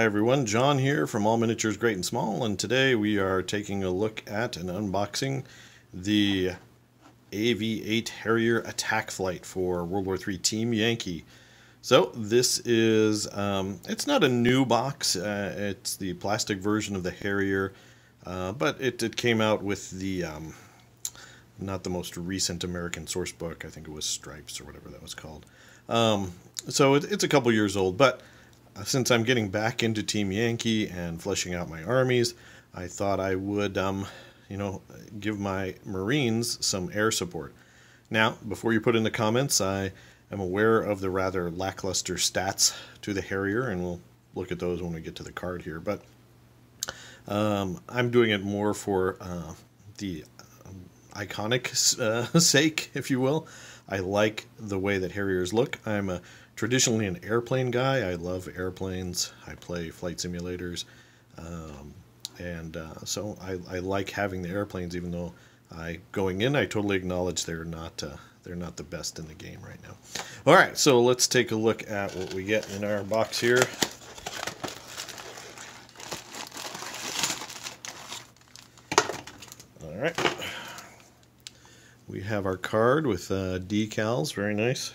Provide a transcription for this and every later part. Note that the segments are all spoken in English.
Hi everyone, Jon here from All Miniatures Great and Small, and today we are taking a look at and unboxing the AV-8 Harrier attack flight for World War III Team Yankee. So this is, um, it's not a new box, uh, it's the plastic version of the Harrier, uh, but it, it, came out with the, um, not the most recent American source book, I think it was Stripes or whatever that was called. Um, so it, it's a couple years old, but since I'm getting back into Team Yankee and fleshing out my armies, I thought I would, um, you know, give my Marines some air support. Now, before you put in the comments, I am aware of the rather lackluster stats to the Harrier, and we'll look at those when we get to the card here. But um, I'm doing it more for uh, the um, iconic uh, sake, if you will. I like the way that Harriers look. I'm a traditionally an airplane guy. I love airplanes. I play flight simulators. Um, and uh, so I, I, like having the airplanes, even though I going in, I totally acknowledge they're not uh, they're not the best in the game right now. All right, so let's take a look at what we get in our box here. All right, we have our card with uh, decals, very nice.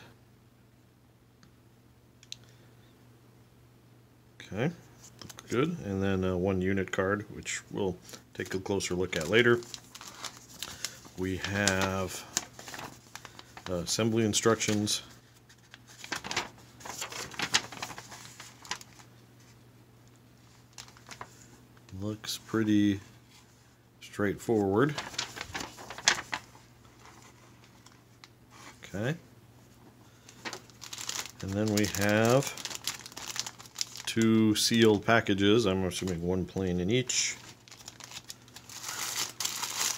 Okay, good. And then uh, one unit card, which we'll take a closer look at later. We have uh, assembly instructions. Looks pretty straightforward. Okay. And then we have two sealed packages. I'm assuming one plane in each.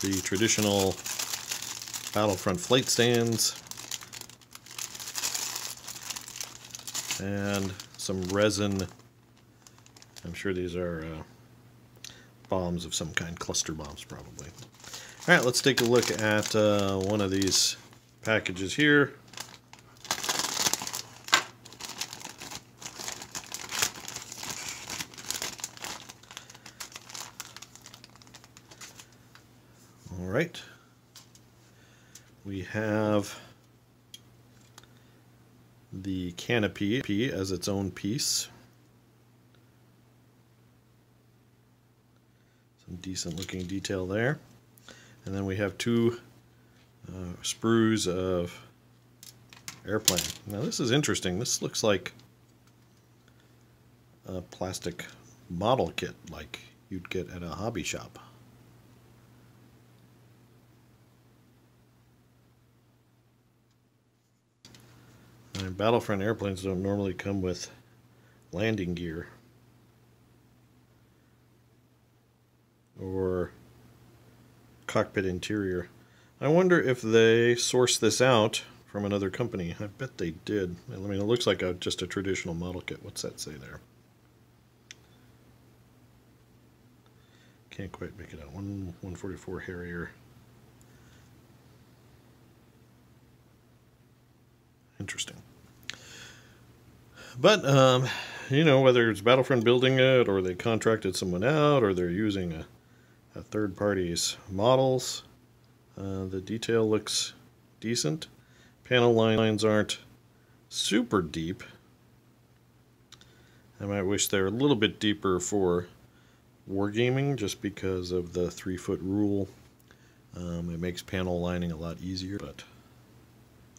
The traditional Battlefront flight stands. And some resin. I'm sure these are uh, bombs of some kind, cluster bombs probably. Alright, let's take a look at uh, one of these packages here. Right. We have the canopy as its own piece. Some decent looking detail there. And then we have two uh, sprues of airplane. Now this is interesting. This looks like a plastic model kit like you'd get at a hobby shop. And Battlefront airplanes don't normally come with landing gear or cockpit interior. I wonder if they sourced this out from another company. I bet they did. I mean, it looks like a, just a traditional model kit. What's that say there? Can't quite make it out. One 144 Harrier. Interesting. But, um, you know, whether it's Battlefront building it, or they contracted someone out, or they're using a, a third party's models, uh, the detail looks decent. Panel line lines aren't super deep. I might wish they're a little bit deeper for wargaming just because of the three foot rule. Um, it makes panel lining a lot easier, but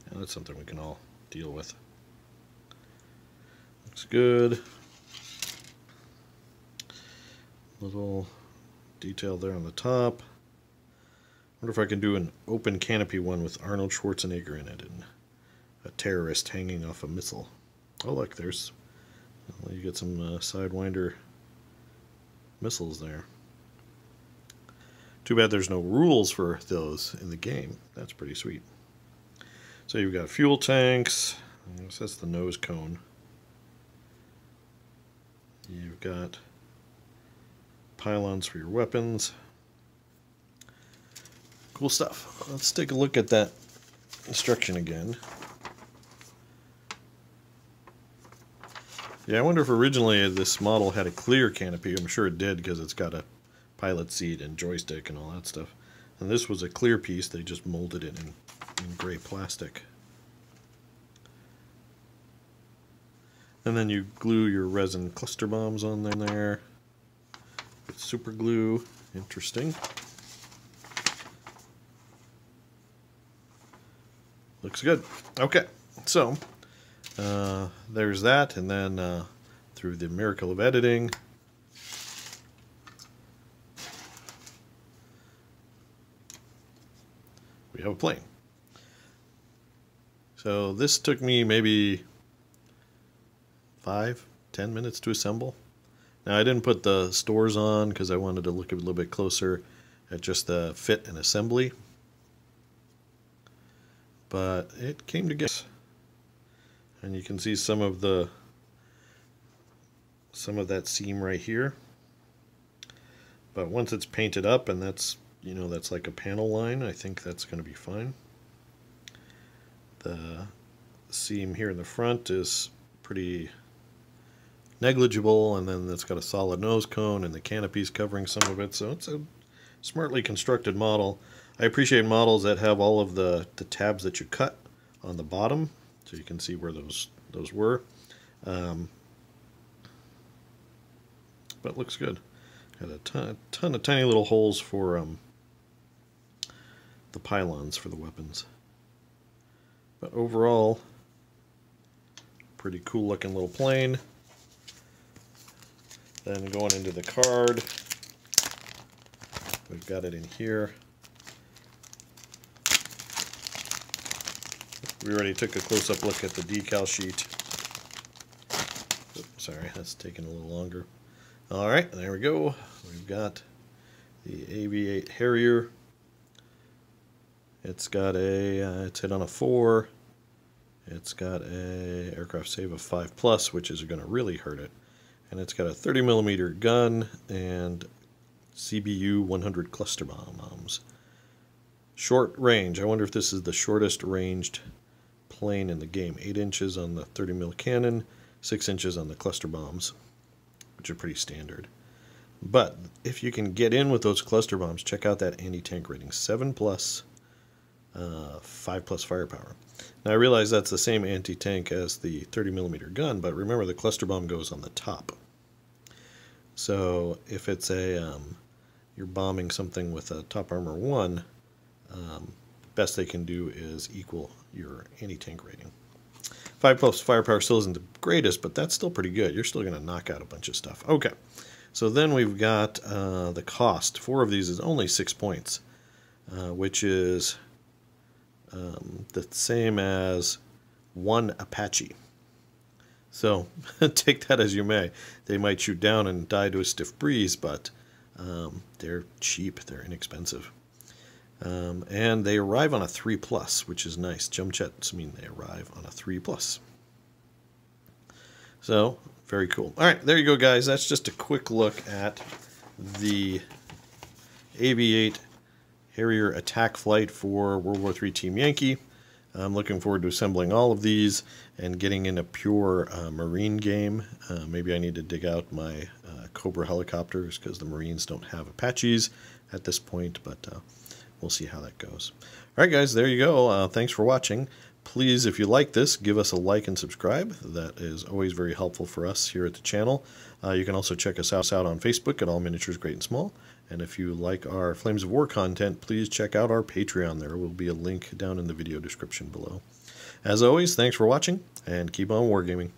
yeah, that's something we can all deal with. Looks good. Little detail there on the top wonder if I can do an open canopy one with Arnold Schwarzenegger in it and a terrorist hanging off a missile. Oh look, there's you get some uh, Sidewinder missiles there. Too bad there's no rules for those in the game. That's pretty sweet. So you've got fuel tanks. that's the nose cone. You've got pylons for your weapons. Cool stuff. Let's take a look at that instruction again. Yeah, I wonder if originally this model had a clear canopy. I'm sure it did because it's got a pilot seat and joystick and all that stuff. And this was a clear piece. They just molded it in, in gray plastic. And then you glue your resin cluster bombs on there super glue. Interesting. Looks good. Okay, so uh, there's that, and then uh, through the miracle of editing, we have a plane. So this took me maybe five, ten minutes to assemble. Now I didn't put the stores on because I wanted to look a little bit closer at just the fit and assembly. But it came together. And you can see some of the some of that seam right here. But once it's painted up and that's you know that's like a panel line, I think that's going to be fine. The seam here in the front is pretty negligible, and then it's got a solid nose cone, and the canopy's covering some of it, so it's a smartly constructed model. I appreciate models that have all of the, the tabs that you cut on the bottom, so you can see where those those were. Um, but looks good. Got a ton, ton of tiny little holes for um, the pylons for the weapons. But overall, pretty cool looking little plane. Then going into the card, we've got it in here. We already took a close-up look at the decal sheet. Oops, sorry, that's taking a little longer. All right, there we go. We've got the AV8 Harrier. It's got a, uh, it's hit on a 4. It's got a aircraft save of 5 plus, which is going to really hurt it and it's got a 30 millimeter gun and CBU 100 cluster bombs. Short range. I wonder if this is the shortest ranged plane in the game. 8 inches on the 30 mil cannon, 6 inches on the cluster bombs, which are pretty standard. But if you can get in with those cluster bombs, check out that anti-tank rating. 7 plus, uh, 5 plus firepower. Now I realize that's the same anti-tank as the 30 millimeter gun, but remember the cluster bomb goes on the top. So if it's a um, you're bombing something with a top armor one, um, best they can do is equal your anti-tank rating. Five plus firepower still isn't the greatest, but that's still pretty good. You're still going to knock out a bunch of stuff. Okay, so then we've got uh, the cost. Four of these is only six points, uh, which is um, the same as one Apache. So take that as you may. They might shoot down and die to a stiff breeze, but um, they're cheap, they're inexpensive. Um, and they arrive on a 3 plus, which is nice. Jump jets mean they arrive on a 3 plus. So, very cool. All right, there you go, guys. That's just a quick look at the AV-8 Harrier attack flight for World War III Team Yankee. I'm looking forward to assembling all of these and getting in a pure uh, Marine game. Uh, maybe I need to dig out my uh, Cobra helicopters because the Marines don't have Apaches at this point, but uh, we'll see how that goes. All right, guys, there you go. Uh, thanks for watching. Please, if you like this, give us a like and subscribe. That is always very helpful for us here at the channel. Uh, you can also check us out on Facebook at All Miniatures Great and Small. And if you like our Flames of War content, please check out our Patreon. There will be a link down in the video description below. As always, thanks for watching, and keep on wargaming.